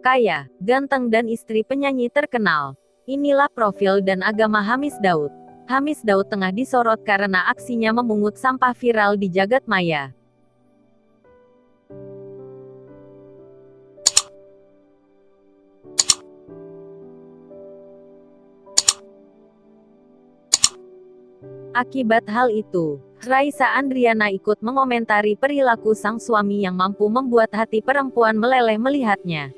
kaya, ganteng dan istri penyanyi terkenal. Inilah profil dan agama Hamis Daud. Hamis Daud tengah disorot karena aksinya memungut sampah viral di jagat maya. Akibat hal itu, Raisa Andriana ikut mengomentari perilaku sang suami yang mampu membuat hati perempuan meleleh melihatnya.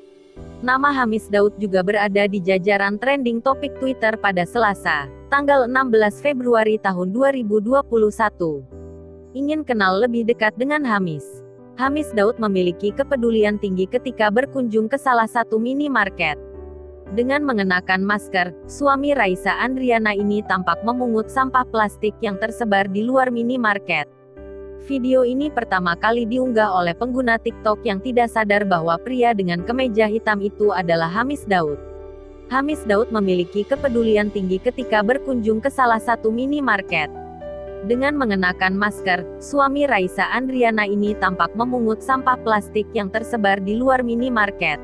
Nama Hamis Daud juga berada di jajaran trending topik Twitter pada Selasa, tanggal 16 Februari tahun 2021. Ingin kenal lebih dekat dengan Hamis? Hamis Daud memiliki kepedulian tinggi ketika berkunjung ke salah satu minimarket. Dengan mengenakan masker, suami Raisa Andriana ini tampak memungut sampah plastik yang tersebar di luar minimarket. Video ini pertama kali diunggah oleh pengguna TikTok yang tidak sadar bahwa pria dengan kemeja hitam itu adalah Hamis Daud. Hamis Daud memiliki kepedulian tinggi ketika berkunjung ke salah satu minimarket. Dengan mengenakan masker, suami Raisa Andriana ini tampak memungut sampah plastik yang tersebar di luar minimarket.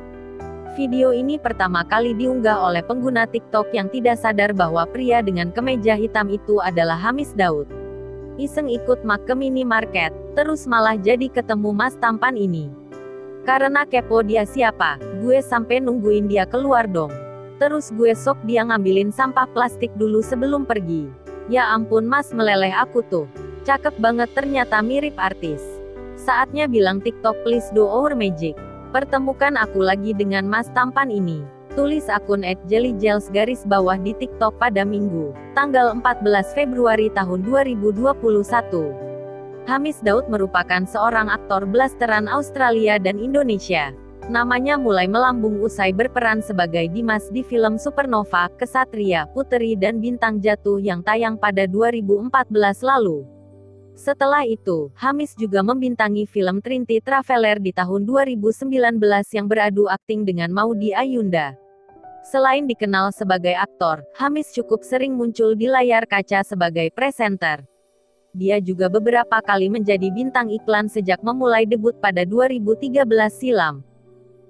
Video ini pertama kali diunggah oleh pengguna TikTok yang tidak sadar bahwa pria dengan kemeja hitam itu adalah Hamis Daud. Iseng ikut mak ke minimarket, terus malah jadi ketemu mas tampan ini. Karena kepo dia siapa, gue sampai nungguin dia keluar dong. Terus gue sok dia ngambilin sampah plastik dulu sebelum pergi. Ya ampun mas meleleh aku tuh. Cakep banget ternyata mirip artis. Saatnya bilang TikTok please do our magic. Pertemukan aku lagi dengan mas tampan ini. Tulis akun @jellyjels garis bawah di TikTok pada Minggu, tanggal 14 Februari tahun 2021. Hamis Daud merupakan seorang aktor blasteran Australia dan Indonesia. Namanya mulai melambung usai berperan sebagai Dimas di film Supernova, Kesatria, Puteri dan Bintang Jatuh yang tayang pada 2014 lalu. Setelah itu, Hamis juga membintangi film Trinity Traveler di tahun 2019 yang beradu akting dengan Maudi Ayunda. Selain dikenal sebagai aktor, Hamis cukup sering muncul di layar kaca sebagai presenter. Dia juga beberapa kali menjadi bintang iklan sejak memulai debut pada 2013 silam.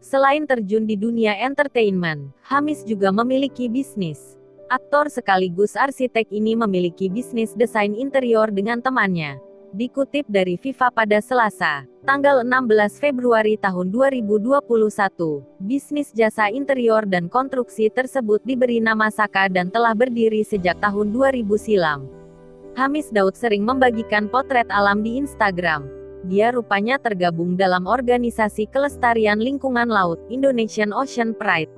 Selain terjun di dunia entertainment, Hamis juga memiliki bisnis. Aktor sekaligus arsitek ini memiliki bisnis desain interior dengan temannya. Dikutip dari Viva pada Selasa, tanggal 16 Februari tahun 2021, bisnis jasa interior dan konstruksi tersebut diberi nama Saka dan telah berdiri sejak tahun 2000 silam. Hamis Daud sering membagikan potret alam di Instagram. Dia rupanya tergabung dalam organisasi kelestarian lingkungan laut, Indonesian Ocean Pride.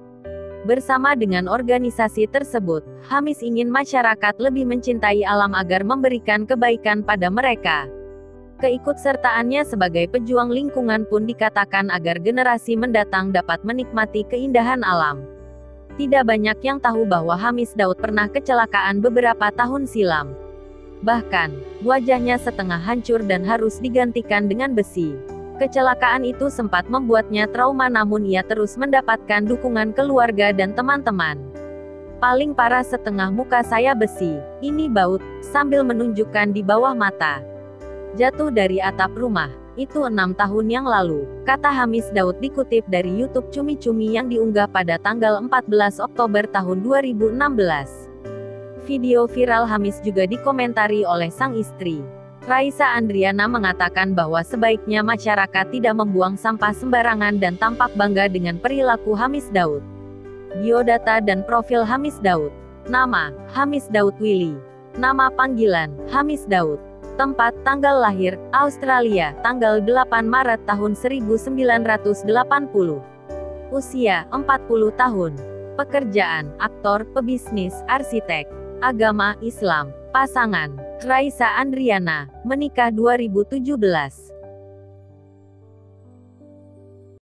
Bersama dengan organisasi tersebut, Hamis ingin masyarakat lebih mencintai alam agar memberikan kebaikan pada mereka. Keikutsertaannya sebagai pejuang lingkungan pun dikatakan agar generasi mendatang dapat menikmati keindahan alam. Tidak banyak yang tahu bahwa Hamis Daud pernah kecelakaan beberapa tahun silam. Bahkan, wajahnya setengah hancur dan harus digantikan dengan besi. Kecelakaan itu sempat membuatnya trauma namun ia terus mendapatkan dukungan keluarga dan teman-teman. Paling parah setengah muka saya besi, ini baut, sambil menunjukkan di bawah mata. Jatuh dari atap rumah, itu enam tahun yang lalu, kata Hamis Daud dikutip dari YouTube Cumi-Cumi yang diunggah pada tanggal 14 Oktober tahun 2016. Video viral Hamis juga dikomentari oleh sang istri. Raisa Andriana mengatakan bahwa sebaiknya masyarakat tidak membuang sampah sembarangan dan tampak bangga dengan perilaku Hamis Daud. Biodata dan profil Hamis Daud. Nama, Hamis Daud Willy. Nama panggilan, Hamis Daud. Tempat, tanggal lahir, Australia, tanggal 8 Maret tahun 1980. Usia, 40 tahun. Pekerjaan, aktor, pebisnis, arsitek. Agama, Islam. Pasangan, Raisa Andriana, menikah 2017.